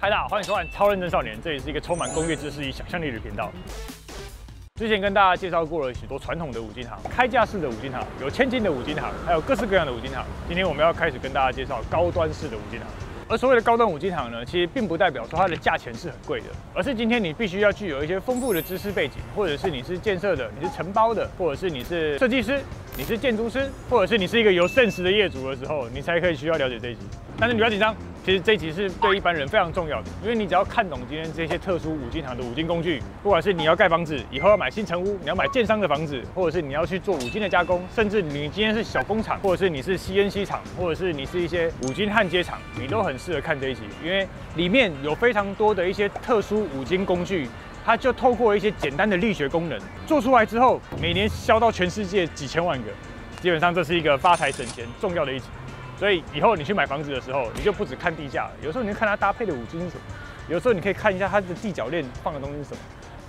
嗨，大家好，欢迎收看《超认真少年》，这里是一个充满工业知识与想象力的频道。之前跟大家介绍过了许多传统的五金行，开架式的五金行，有千金的五金行，还有各式各样的五金行。今天我们要开始跟大家介绍高端式的五金行。而所谓的高端五金行呢，其实并不代表说它的价钱是很贵的，而是今天你必须要具有一些丰富的知识背景，或者是你是建设的，你是承包的，或者是你是设计师，你是建筑师，或者是你是一个有 sense 的业主的时候，你才可以需要了解这一集。但是你不要紧张，其实这一集是对一般人非常重要的，因为你只要看懂今天这些特殊五金行的五金工具，不管是你要盖房子，以后要买新城屋，你要买建商的房子，或者是你要去做五金的加工，甚至你今天是小工厂，或者是你是 CNC 厂，或者是你是一些五金焊接厂，你都很适合看这一集，因为里面有非常多的一些特殊五金工具，它就透过一些简单的力学功能做出来之后，每年销到全世界几千万个，基本上这是一个发财省钱重要的一集。所以以后你去买房子的时候，你就不止看地价了，有时候你看它搭配的五金是什么，有时候你可以看一下它的地脚链放的东西是什么，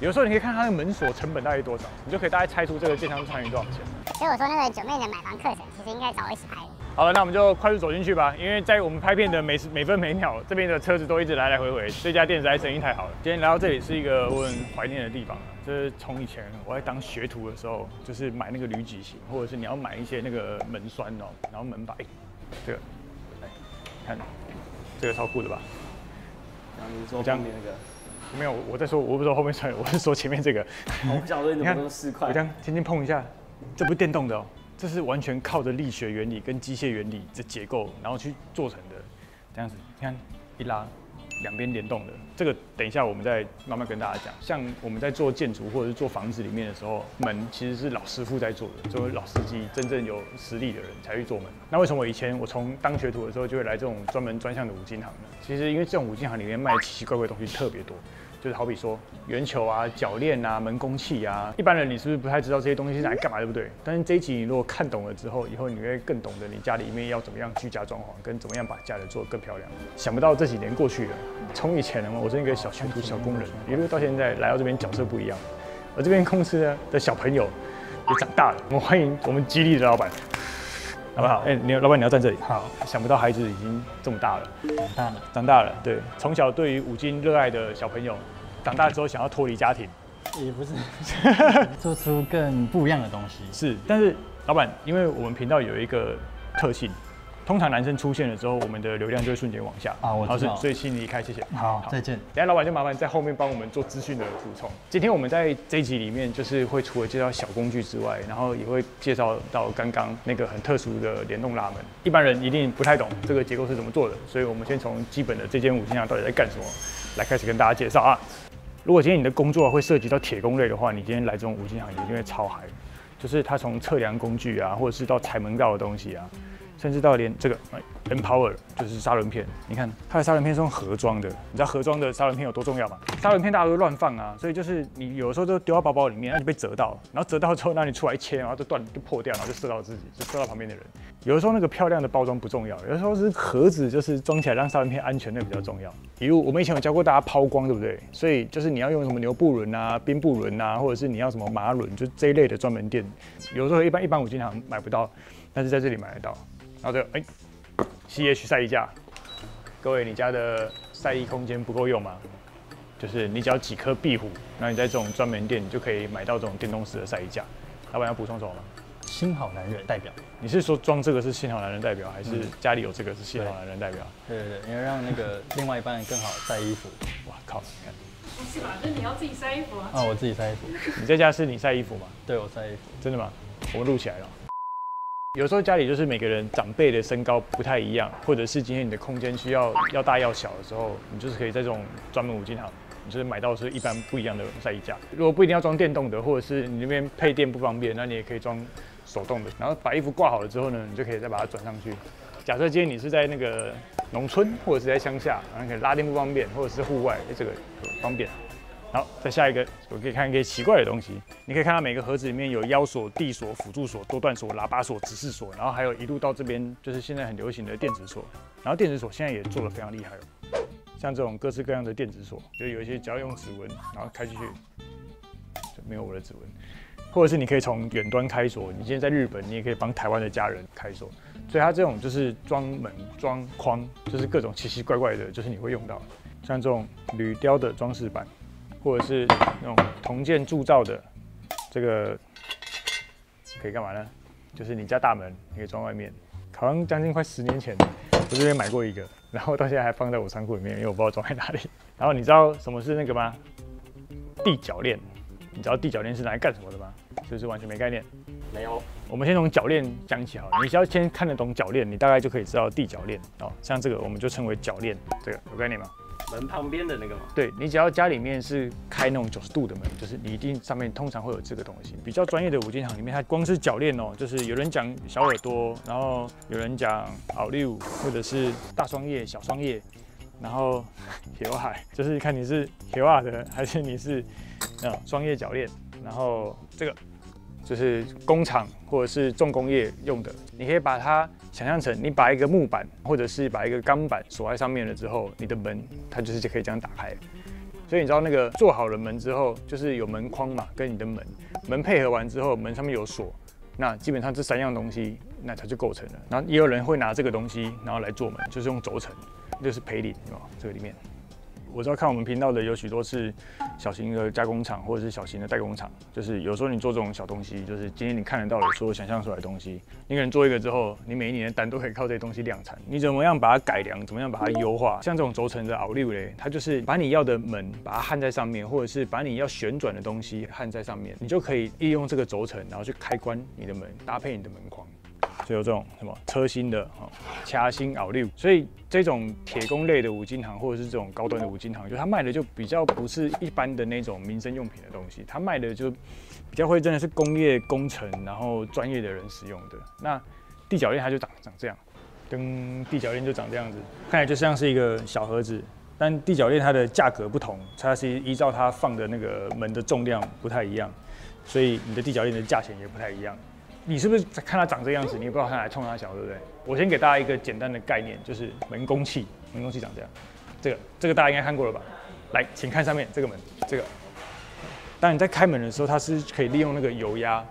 有时候你可以看它的门锁成本大概多少，你就可以大概猜出这个建商参与多少钱。所以我说那个九妹的买房课程，其实应该找我一起拍。好了，那我们就快速走进去吧，因为在我们拍片的每时每分每秒，这边的车子都一直来来回回，这家店实在生意太好了。今天来到这里是一个我很怀念的地方就，是从以前我在当学徒的时候，就是买那个铝矩形，或者是你要买一些那个门栓哦，然后门把，哎，这个。看，这个超酷的吧？然后你说后面那个没有，我在说，我不是说后面穿，我是说前面这个。我不晓得你怎么都四块。我这样轻轻碰一下，这不是电动的哦，这是完全靠着力学原理跟机械原理的结构，然后去做成的。这样子，你看一拉。两边联动的，这个等一下我们再慢慢跟大家讲。像我们在做建筑或者是做房子里面的时候，门其实是老师傅在做的，作为老司机真正有实力的人才去做门。那为什么我以前我从当学徒的时候就会来这种专门专项的五金行呢？其实因为这种五金行里面卖奇奇怪怪的东西特别多。就是好比说圆球啊、铰链啊、门工器啊，一般人你是不是不太知道这些东西是来干嘛，对不对？但是这一集你如果看懂了之后，以后你会更懂得你家里面要怎么样居家装潢，跟怎么样把家里做得更漂亮。想不到这几年过去了，从以前呢，我是一个小学徒、小工人，一路到现在来到这边角色不一样。而这边公司呢的小朋友也长大了，我们欢迎我们吉利的老板，好不好？哎，你老板你要站这里。好，想不到孩子已经这么大了，长大了，长大了。对，从小对于五金热爱的小朋友。长大之后想要脱离家庭，也不是 做出更不一样的东西。是，但是老板，因为我们频道有一个特性，通常男生出现了之后，我们的流量就会瞬间往下。啊，我知道。所以请你离开，谢谢。好，再见。等下老板就麻烦在后面帮我们做资讯的补充。今天我们在这一集里面，就是会除了介绍小工具之外，然后也会介绍到刚刚那个很特殊的联动拉门。一般人一定不太懂这个结构是怎么做的，所以我们先从基本的这间五金厂到底在干什么来开始跟大家介绍啊。如果今天你的工作会涉及到铁工类的话，你今天来这种五金行一定会超嗨，就是它从测量工具啊，或者是到踩门道的东西啊。甚至到连这个 Empower 就是砂轮片，你看它的砂轮片是用盒装的，你知道盒装的砂轮片有多重要吗？砂轮片大家都乱放啊，所以就是你有的时候都丢到包包里面，那就被折到，然后折到之后，那你出来切，然后就断就破掉，然后就射到自己，就射到旁边的人。有的时候那个漂亮的包装不重要，有的时候是盒子就是装起来让砂轮片安全的比较重要。比如我们以前有教过大家抛光，对不对？所以就是你要用什么牛布轮啊、边布轮啊，或者是你要什么马轮，就这一类的专门店，有的时候一般一般我经常买不到，但是在这里买得到。然后就哎，C H 晒衣架，各位，你家的晒衣空间不够用吗？就是你只要几颗壁虎，那你在这种专门店，你就可以买到这种电动式的晒衣架。老板要补充什么吗？新好男人代表，你是说装这个是新好男人代表，还是家里有这个是新好男人代表？对对对，因为让那个另外一半更好晒衣服。哇靠，你看，不是吧？就是你要自己晒衣服啊？啊，我自己晒衣服。你在家是你晒衣服吗？对，我晒衣服。真的吗？我们录起来了。有时候家里就是每个人长辈的身高不太一样，或者是今天你的空间需要要大要小的时候，你就是可以在这种专门五金行，你就是买到是一般不一样的晒衣架。如果不一定要装电动的，或者是你那边配电不方便，那你也可以装手动的。然后把衣服挂好了之后呢，你就可以再把它转上去。假设今天你是在那个农村或者是在乡下，然后可以拉电不方便，或者是户外，这个方便。好，再下一个，我可以看一个奇怪的东西。你可以看到每个盒子里面有腰锁、地锁、辅助锁、多段锁、喇叭锁、指示锁，然后还有一路到这边就是现在很流行的电子锁。然后电子锁现在也做的非常厉害哦，像这种各式各样的电子锁，就有一些只要用指纹，然后开进去就没有我的指纹，或者是你可以从远端开锁。你今天在日本，你也可以帮台湾的家人开锁。所以它这种就是装门、装框，就是各种奇奇怪怪的，就是你会用到。像这种铝雕的装饰板，或者是那种铜件铸造的，这个可以干嘛呢？就是你家大门，你可以装外面。好像将近快十年前，我这边买过一个，然后到现在还放在我仓库里面，因为我不知道装在哪里。然后你知道什么是那个吗？地铰链。你知道地铰链是拿来干什么的吗？是不是完全没概念？没有。我们先从铰链讲起好了。你只要先看得懂铰链，你大概就可以知道地铰链哦。像这个我们就称为铰链，这个有概念吗？门旁边的那个吗？对，你只要家里面是开那种九十度的门，就是你一定上面通常会有这个东西。比较专业的五金行里面，它光是铰链哦，就是有人讲小耳朵，然后有人讲奥六，或者是大双叶、小双叶，然后 铁海，就是看你是铁瓦的还是你是。啊，双叶铰链，然后这个就是工厂或者是重工业用的，你可以把它想象成你把一个木板或者是把一个钢板锁在上面了之后，你的门它就是就可以这样打开。所以你知道那个做好了门之后，就是有门框嘛，跟你的门门配合完之后，门上面有锁，那基本上这三样东西那它就构成了。然后也有人会拿这个东西然后来做门，就是用轴承，就是培林，哦？这个里面。我知道看我们频道的有许多是小型的加工厂或者是小型的代工厂，就是有时候你做这种小东西，就是今天你看得到的所有想象出来的东西，你可能做一个之后，你每一年的单都可以靠这些东西量产。你怎么样把它改良，怎么样把它优化？像这种轴承的奥六嘞，它就是把你要的门把它焊在上面，或者是把你要旋转的东西焊在上面，你就可以利用这个轴承，然后去开关你的门，搭配你的门框。就有这种什么车芯的哈，掐芯奥六，所以这种铁工类的五金行或者是这种高端的五金行，就它卖的就比较不是一般的那种民生用品的东西，它卖的就比较会真的是工业工程，然后专业的人使用的。那地脚链它就长长这样，跟地脚链就长这样子，看起来就像是一个小盒子，但地脚链它的价格不同，它是依照它放的那个门的重量不太一样，所以你的地脚链的价钱也不太一样。你是不是看它长这样子，你也不知道它来冲它小，对不对？我先给大家一个简单的概念，就是门工器，门工器长这样。这个这个大家应该看过了吧？来，请看上面这个门，这个。当你在开门的时候，它是可以利用那个油压，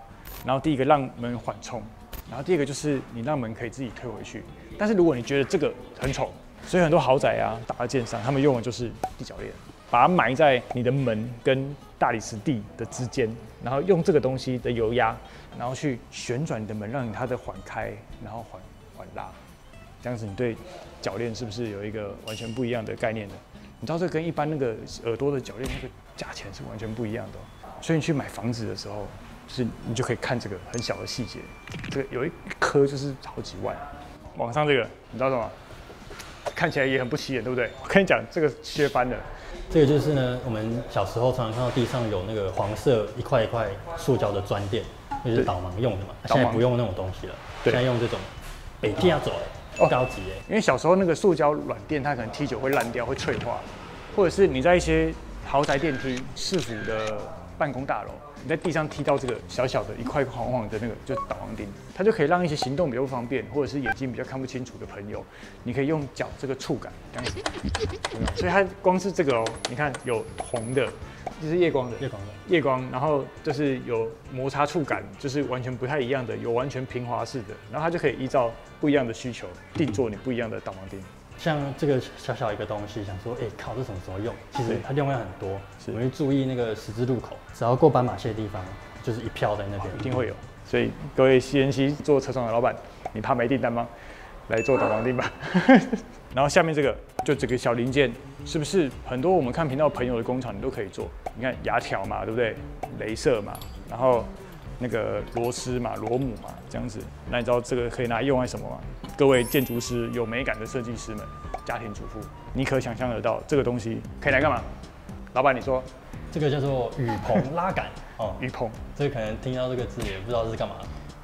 然后第一个让门缓冲，然后第二个就是你让门可以自己推回去。但是如果你觉得这个很丑，所以很多豪宅啊、大件商他们用的就是地铰链，把它埋在你的门跟大理石地的之间，然后用这个东西的油压。然后去旋转你的门，让你它的缓开，然后缓缓拉，这样子你对铰链是不是有一个完全不一样的概念呢？你知道这跟一般那个耳朵的铰链那个价钱是完全不一样的，所以你去买房子的时候，就是你就可以看这个很小的细节，这个有一颗就是好几万。网上这个你知道什么？看起来也很不起眼，对不对？我跟你讲，这个削翻了。这个就是呢，我们小时候常常看到地上有那个黄色一块一块塑胶的砖垫。就是导盲用的嘛，现在不用那种东西了，现在用这种北亚走，哦高级哎，因为小时候那个塑胶软垫，它可能踢久会烂掉，会脆化，或者是你在一些豪宅电梯、市府的办公大楼，你在地上踢到这个小小的一块黄黄的那个，就是导盲钉，它就可以让一些行动比较不方便，或者是眼睛比较看不清楚的朋友，你可以用脚这个触感这样子，所以它光是这个哦，你看有红的。就是夜光的，夜光的夜光，然后就是有摩擦触感，就是完全不太一样的，有完全平滑式的，然后它就可以依照不一样的需求定做你不一样的导盲钉。像这个小小一个东西，想说，哎，靠，这什么时候用？其实它用量很多，我们注意那个十字路口，只要过斑马线的地方，就是一票在那边，一定会有。所以各位 CNC 做车窗的老板，你怕没订单吗？来做导盲钉吧。然后下面这个就这个小零件，是不是很多我们看频道朋友的工厂你都可以做？你看牙条嘛，对不对？镭射嘛，然后那个螺丝嘛、螺母嘛，这样子。那你知道这个可以拿来用在什么吗？各位建筑师、有美感的设计师们、家庭主妇，你可想象得到这个东西可以来干嘛？老板，你说，这个叫做雨棚拉杆哦，雨棚。这个可能听到这个字也不知道这是干嘛。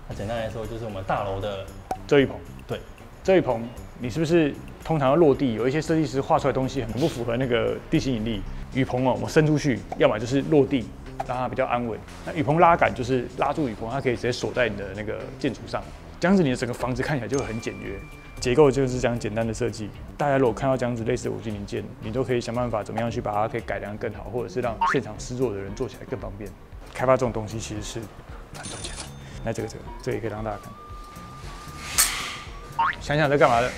那简单来说，就是我们大楼的遮雨棚。对，遮雨棚，你是不是？通常要落地，有一些设计师画出来东西很不符合那个地心引力。雨棚哦，我伸出去，要么就是落地，让它比较安稳。那雨棚拉杆就是拉住雨棚，它可以直接锁在你的那个建筑上，这样子你的整个房子看起来就会很简约。结构就是这样简单的设计。大家如果看到这样子类似的五金零件，你都可以想办法怎么样去把它可以改良更好，或者是让现场施作的人做起来更方便。开发这种东西其实是很赚钱的。那这个这个这个也可以让大家看，想想在干嘛的？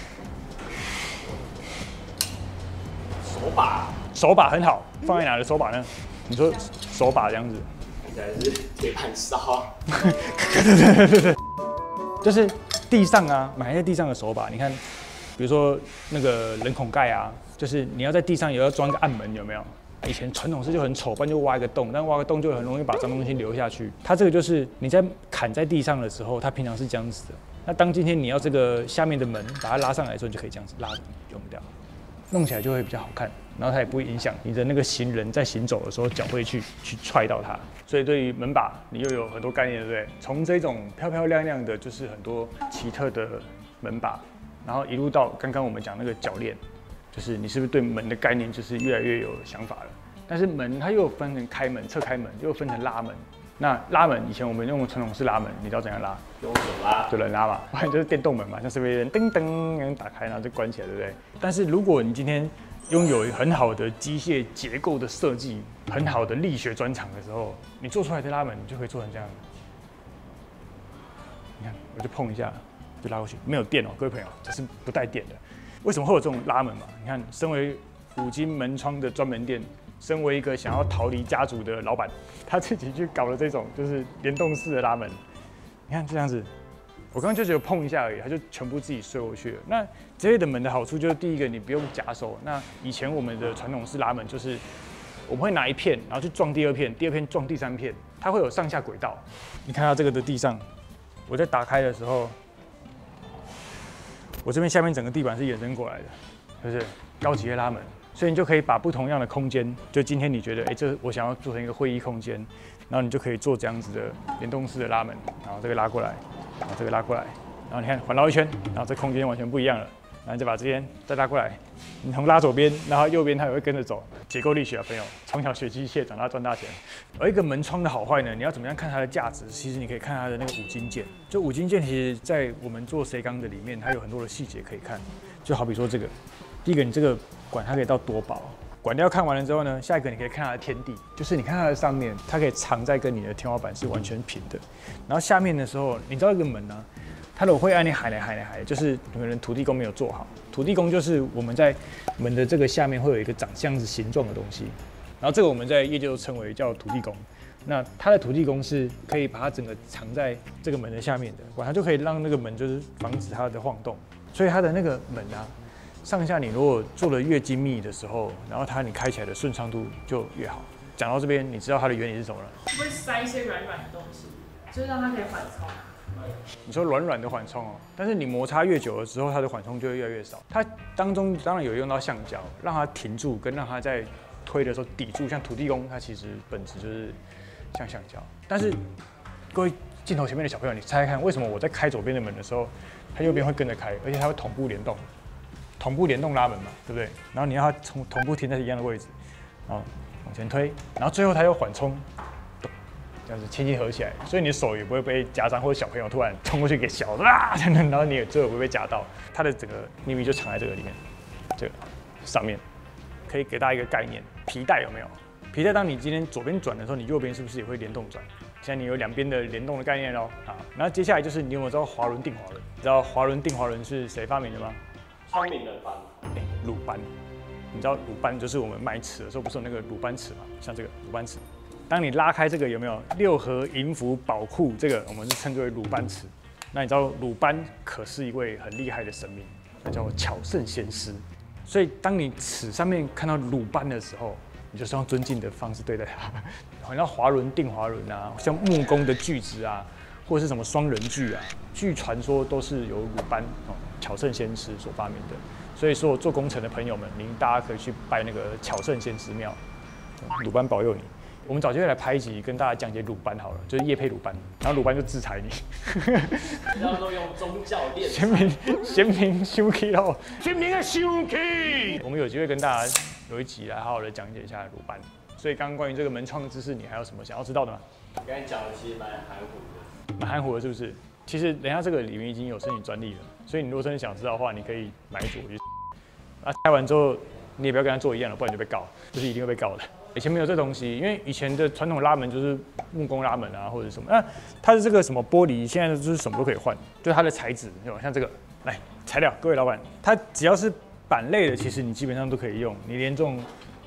手把，手把很好，放在哪的手把呢？你说手把这样子，看起来是铁板烧。对对对对对，就是地上啊，埋在地上的手把，你看，比如说那个人孔盖啊，就是你要在地上也要装个暗门，有没有？以前传统式就很丑，不然就挖一个洞，但挖个洞就很容易把脏东西流下去。它这个就是你在砍在地上的时候，它平常是这样子的。那当今天你要这个下面的门把它拉上来的时候，你就可以这样子拉用掉，弄起来就会比较好看。然后它也不会影响你的那个行人在行走的时候脚会去去踹到它。所以对于门把，你又有很多概念，对不对？从这种漂漂亮亮的，就是很多奇特的门把，然后一路到刚刚我们讲那个铰链。就是你是不是对门的概念就是越来越有想法了？但是门它又分成开门、侧开门，又分成拉门。那拉门以前我们用的传统式拉门，你知道怎样拉？用手拉，就能拉嘛，不 然就是电动门嘛，像是别人噔噔然后打开，然后就关起来，对不对？但是如果你今天拥有很好的机械结构的设计，很好的力学专长的时候，你做出来的拉门你就可以做成这样。你看，我就碰一下就拉过去，没有电哦，各位朋友，这是不带电的。为什么会有这种拉门嘛？你看，身为五金门窗的专门店，身为一个想要逃离家族的老板，他自己去搞了这种就是联动式的拉门。你看这样子，我刚刚就只有碰一下而已，它就全部自己睡过去了。那这类的门的好处就是，第一个你不用夹手。那以前我们的传统式拉门就是，我们会拿一片，然后去撞第二片，第二片撞第三片，它会有上下轨道。你看到这个的地上，我在打开的时候。我这边下面整个地板是延伸过来的，就是高级的拉门，所以你就可以把不同样的空间，就今天你觉得，哎，这我想要做成一个会议空间，然后你就可以做这样子的联动式的拉门，然后这个拉过来，把这个拉过来，然后你看环绕一圈，然后这空间完全不一样了。然后就把这边再拉过来，你从拉左边，然后右边它也会跟着走。结构力学啊，朋友，从小学机械，长大赚大钱。而一个门窗的好坏呢，你要怎么样看它的价值？其实你可以看它的那个五金件。就五金件，其实在我们做 C 钢的里面，它有很多的细节可以看。就好比说这个，第一个你这个管它可以到多薄？管料看完了之后呢，下一个你可以看它的天地，就是你看它的上面，它可以藏在跟你的天花板是完全平的。然后下面的时候，你知道一个门呢？它的会按你海来海来海，就是可能土地公没有做好。土地公就是我们在门的这个下面会有一个长相子形状的东西，然后这个我们在业界都称为叫土地公。那它的土地公是可以把它整个藏在这个门的下面的，管它就可以让那个门就是防止它的晃动。所以它的那个门啊，上下你如果做的越精密的时候，然后它你开起来的顺畅度就越好。讲到这边，你知道它的原理是什么了？会塞一些软软的东西，就是让它可以缓冲。你说软软的缓冲哦，但是你摩擦越久了之后，它的缓冲就会越来越少。它当中当然有用到橡胶，让它停住，跟让它在推的时候抵住。像土地公，它其实本质就是像橡胶。但是各位镜头前面的小朋友，你猜猜看，为什么我在开左边的门的时候，它右边会跟着开，而且它会同步联动，同步联动拉门嘛，对不对？然后你要它同同步停在一样的位置，然后往前推，然后最后它又缓冲。这样子轻轻合起来，所以你的手也不会被夹伤，或者小朋友突然冲过去给小啦，然后你也最后不会被夹到。它的整个秘密就藏在这个里面，这个上面可以给大家一个概念：皮带有没有？皮带当你今天左边转的时候，你右边是不是也会联动转？现在你有两边的联动的概念喽。好，然后接下来就是你有没有知道滑轮定滑轮？你知道滑轮定滑轮是谁发明的吗？聪明的班，鲁班。你知道鲁班就是我们买尺的时候不是有那个鲁班尺嘛？像这个鲁班尺。当你拉开这个有没有六合银符宝库？这个我们是称之为鲁班尺。那你知道鲁班可是一位很厉害的神明，他叫巧圣先师。所以当你尺上面看到鲁班的时候，你就是用尊敬的方式对待他。好像滑轮定滑轮啊，像木工的锯子啊，或者是什么双人锯啊，据传说都是由鲁班哦巧圣先师所发明的。所以说做工程的朋友们，您大家可以去拜那个巧圣先师庙，鲁班保佑你。我们早就会来拍一集，跟大家讲解鲁班好了，就是叶配鲁班，然后鲁班就制裁你。然后都用宗教练。贤明贤明休 K 喽，贤明的休 K。我们有机会跟大家有一集来好好的讲解一下鲁班。所以刚刚关于这个门窗的知识，你还有什么想要知道的吗？刚才讲的其实蛮含糊的。蛮含糊的，是不是？其实人家这个里面已经有申请专利了，所以你如果真的想知道的话，你可以买一组去。啊，拆完之后你也不要跟他做一样了，不然就被告，就是一定会被告的。以前没有这东西，因为以前的传统拉门就是木工拉门啊，或者什么。那它的这个什么玻璃，现在就是什么都可以换，就是它的材质，有像这个来材料，各位老板，它只要是板类的，其实你基本上都可以用。你连这种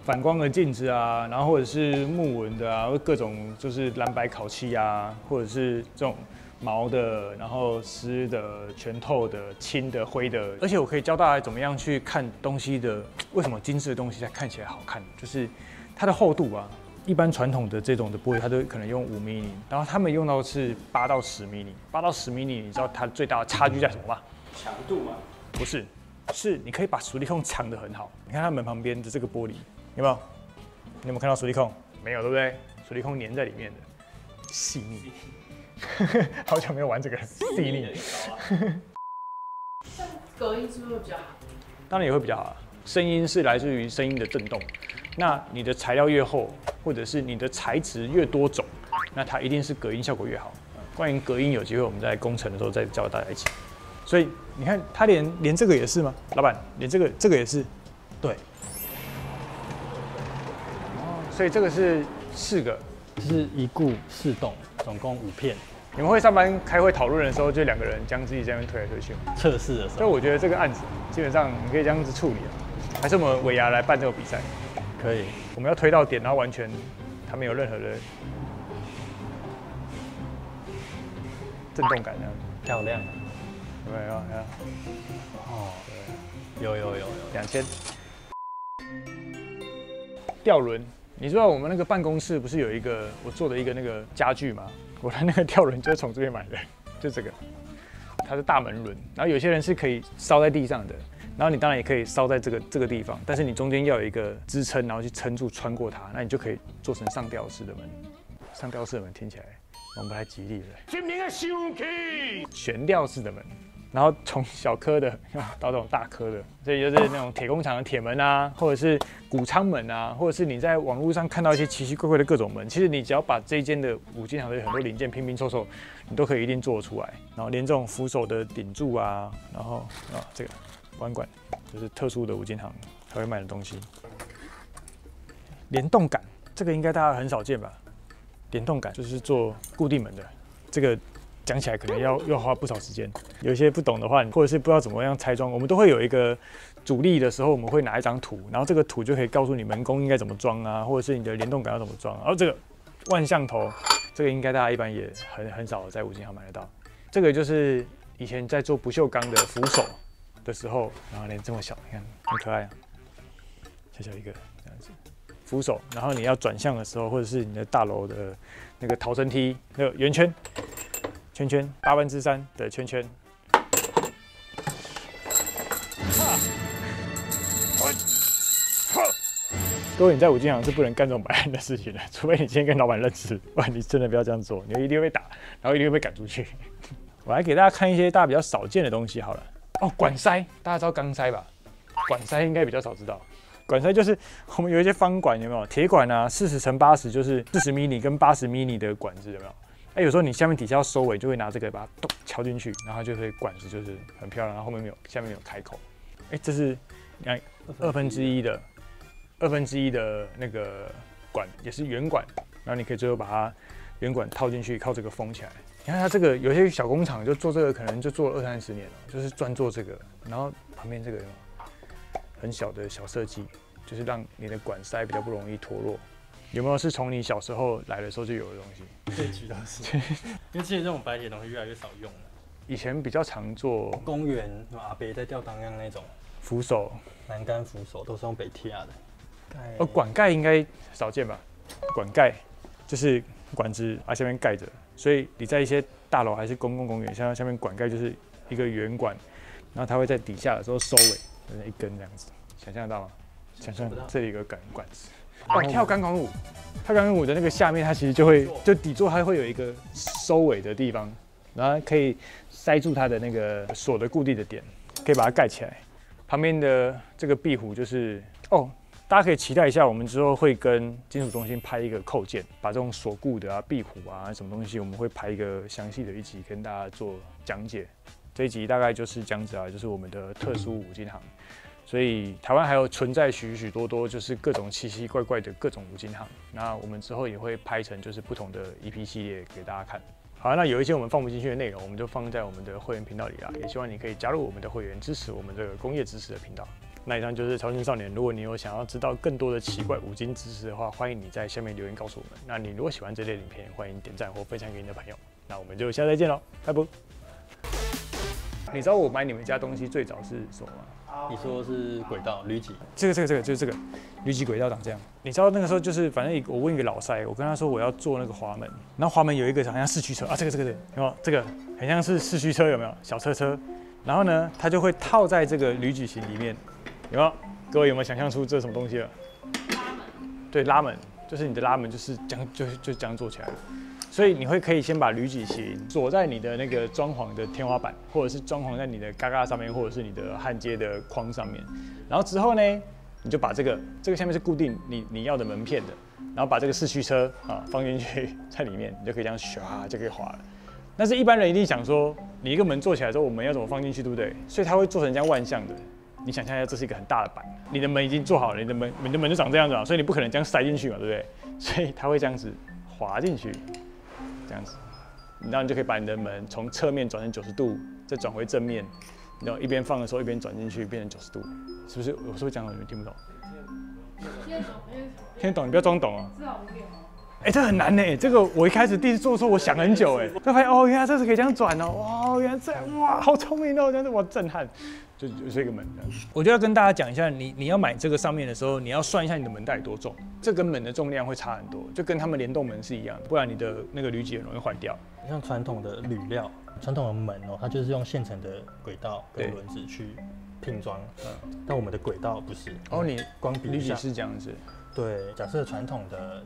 反光的镜子啊，然后或者是木纹的啊，或各种就是蓝白烤漆啊，或者是这种毛的，然后湿的、全透的、轻的、灰的。而且我可以教大家怎么样去看东西的，为什么精致的东西才看起来好看，就是它的厚度啊。一般传统的这种的玻璃，它都可能用五米然后他们用到是八到十米八到十米你知道它最大的差距在什么吗？强度吗？不是，是你可以把熟力控藏得很好。你看它门旁边的这个玻璃，有没有？你有没有看到熟力控？没有，对不对？熟力控粘在里面的，细腻。好久没有玩这个细腻。像隔音是不是会比较好？当然也会比较好。声音是来自于声音的震动。那你的材料越厚，或者是你的材质越多种，那它一定是隔音效果越好。关于隔音，有机会我们在工程的时候再教大家一起。所以你看，它连连这个也是吗？老板，连这个这个也是？对。哦，所以这个是四个，是一固四动，总共五片。你们会上班开会讨论的时候，就两个人将自己这边推来推去吗？测试的时候。所以我觉得这个案子基本上你可以这样子处理啊。还是我们尾牙来办这个比赛？可以，我们要推到点，然后完全它没有任何的震动感，这样漂亮，有没有？哦，有有有有，两千。吊轮，你知道我们那个办公室不是有一个我做的一个那个家具吗？我的那个吊轮就是从这边买的，就这个，它是大门轮，然后有些人是可以烧在地上的。然后你当然也可以烧在这个这个地方，但是你中间要有一个支撑，然后去撑住穿过它，那你就可以做成上吊式的门。上吊式的门听起来我们不太吉利，对不对？悬吊式的门，然后从小颗的 到这种大颗的，这就是那种铁工厂的铁门啊，或者是谷仓门啊，或者是你在网络上看到一些奇奇怪怪的各种门，其实你只要把这一间的五金行的很多零件拼拼凑凑，你都可以一定做出来。然后连这种扶手的顶柱啊，然后啊这个。弯管就是特殊的五金行才会卖的东西。联动杆，这个应该大家很少见吧？联动杆就是做固定门的，这个讲起来可能要要花不少时间。有些不懂的话，或者是不知道怎么样拆装，我们都会有一个主力的时候，我们会拿一张图，然后这个图就可以告诉你门工应该怎么装啊，或者是你的联动杆要怎么装。然后这个万向头，这个应该大家一般也很很少在五金行买得到。这个就是以前在做不锈钢的扶手。的时候，然后连这么小，你看很可爱啊，小小一个这样子扶手，然后你要转向的时候，或者是你的大楼的那个逃生梯那个圆圈圈圈八分之三的圈圈，各位你在五金行是不能干这种白烂的事情的，除非你今天跟老板认识，不然你真的不要这样做，你一定会被打，然后一定会被赶出去。我来给大家看一些大家比较少见的东西好了。哦，管塞，大家知道钢塞吧？管塞应该比较少知道。管塞就是我们有一些方管，有没有？铁管啊，四十乘八十就是四十 mini 跟八十 mini 的管子，有没有？哎，有时候你下面底下要收尾，就会拿这个把它咚敲进去，然后就会管子就是很漂亮，然后后面没有，下面没有开口。哎，这是你看二分之一的二分之一的那个管，也是圆管，然后你可以最后把它圆管套进去，靠这个封起来。你看它这个有些小工厂就做这个，可能就做了二三十年了，就是专做这个。然后旁边这个很小的小设计，就是让你的管塞比较不容易脱落。有没有是从你小时候来的时候就有的东西？这渠道是，因为其实这种白铁东西越来越少用了。以前比较常做公园阿伯在吊当样那种扶手、栏杆扶手都是用北铁的。哦，管盖应该少见吧？管盖就是管子啊下面盖着。所以你在一些大楼还是公共公园，像下面管盖就是一个圆管，然后它会在底下的时候收尾，就是一根这样子，想象得到吗？想象这里有个管管子。哦，跳钢管舞，跳钢管舞的那个下面它其实就会就底座它会有一个收尾的地方，然后可以塞住它的那个锁的固定的点，可以把它盖起来。旁边的这个壁虎就是哦。大家可以期待一下，我们之后会跟金属中心拍一个扣件，把这种锁固的啊、壁虎啊什么东西，我们会拍一个详细的一集跟大家做讲解。这一集大概就是这样子啊，就是我们的特殊五金行。所以台湾还有存在许许多多就是各种奇奇怪怪的各种五金行。那我们之后也会拍成就是不同的 EP 系列给大家看。好，那有一些我们放不进去的内容，我们就放在我们的会员频道里啊，也希望你可以加入我们的会员，支持我们这个工业知识的频道。那以上就是超新少年。如果你有想要知道更多的奇怪五金知识的话，欢迎你在下面留言告诉我们。那你如果喜欢这类影片，欢迎点赞或分享给你的朋友。那我们就下次再见喽，拜拜。你知道我买你们家东西最早是什么吗？你说是轨道铝几？这个这个这个就是这个铝几轨道长这样。你知道那个时候就是反正我问一个老塞，我跟他说我要做那个滑门，然后滑门有一个好像四驱车啊，这个这个这个有没有？这个很像是四驱车有没有？小车车，然后呢，它就会套在这个铝矩型里面，有没有？各位有没有想象出这是什么东西了？拉门。对，拉门就是你的拉门就是这样就就这样做起来了。所以你会可以先把铝矩形锁在你的那个装潢的天花板，或者是装潢在你的嘎嘎上面，或者是你的焊接的框上面。然后之后呢，你就把这个这个下面是固定你你要的门片的，然后把这个四驱车啊放进去在里面，你就可以这样唰就可以滑了。但是一般人一定想说，你一个门做起来之后，我们要怎么放进去，对不对？所以它会做成这样万向的。你想象一下，这是一个很大的板，你的门已经做好了，你的门你的门就长这样子啊，所以你不可能这样塞进去嘛，对不对？所以它会这样子滑进去。这样子，然后你就可以把你的门从侧面转成九十度，再转回正面，然后一边放的时候一边转进去，变成九十度，是不是？我是不是讲的你们听不懂？听得懂，听得懂，你不要装懂哦。哎，这很难呢，这个我一开始第一次做的时候，我想很久哎，就发现哦，原来这是可以这样转哦，哇，原来这样，哇，好聪明哦，这样子我震撼。就就是一个门的，我就要跟大家讲一下，你你要买这个上面的时候，你要算一下你的门带多重，这跟门的重量会差很多，就跟他们联动门是一样的，不然你的那个铝脊很容易坏掉。像传统的铝料，传统的门哦，它就是用现成的轨道跟轮子去拼装，嗯，但我们的轨道不是。哦，你光铝脊是这样子？对，假设传统的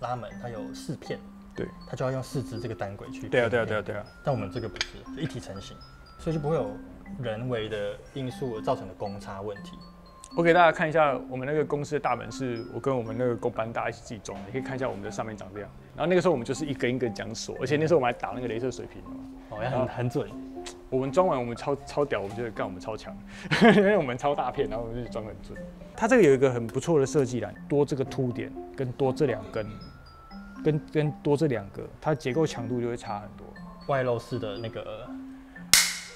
拉门它有四片，对，它就要用四支这个单轨去。对啊，对啊，对啊，对啊。但我们这个不是，一体成型，所以就不会有。人为的因素而造成的公差问题，我给大家看一下，我们那个公司的大门是我跟我们那个工班大家一起自己装的，你可以看一下我们的上面长这样。然后那个时候我们就是一根一根讲锁，而且那时候我们还打那个镭射水平哦，要很很准。我们装完我们超超屌，我们觉得干我们超强，因为我们超大片，然后我们就装很准。它这个有一个很不错的设计啦，多这个凸点跟多这两根，跟跟多这两个，它结构强度就会差很多。外露式的那个。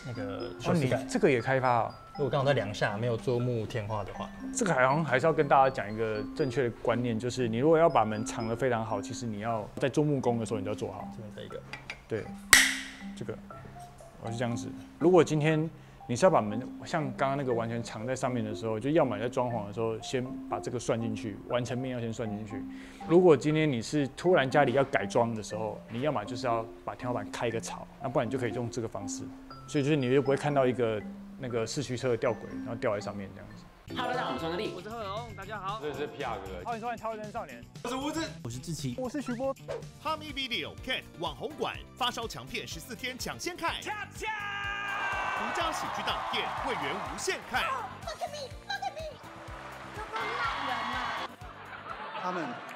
那个哦，你这个也开发啊？如果刚好在梁下没有做木天花的话，这个好像还是要跟大家讲一个正确的观念，就是你如果要把门藏得非常好，其实你要在做木工的时候，你就要做好。这边这一个，对，这个我是这样子。如果今天你是要把门像刚刚那个完全藏在上面的时候，就要么在装潢的时候先把这个算进去，完成面要先算进去。如果今天你是突然家里要改装的时候，你要么就是要把天花板开一个槽，那不然你就可以用这个方式。所以就是你就不会看到一个那个四驱车的吊轨，然后吊在上面这样子。Hello，大家好，我是孙立，我是贺龙，大家好，这是皮亚哥，欢迎收看《超人少年》，我是吴志，我是志奇，我是徐波。哈密 Video Cat 网红馆发烧强片十四天抢先看，抢抢！独家喜剧档片会员无限看。Look at me, look at me！都是烂人啊！他们。